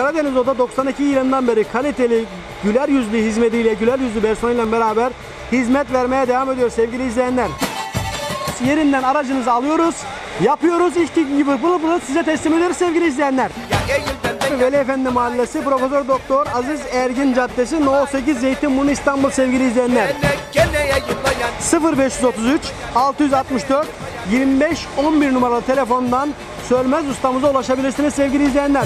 Karadeniz Oda 92 yılından beri kaliteli, güler yüzlü hizmetiyle, güler yüzlü personelle beraber hizmet vermeye devam ediyor sevgili izleyenler. Yerinden aracınızı alıyoruz, yapıyoruz, ilk gibi pırıl pırıl size teslim ediyoruz sevgili izleyenler. Veli Efendi Mahallesi Profesör Doktor Aziz Ergin Caddesi No 8 Zeytinburnu İstanbul sevgili izleyenler. 0533 664 25 11 numaralı telefondan Sölmez ustamıza ulaşabilirsiniz sevgili izleyenler.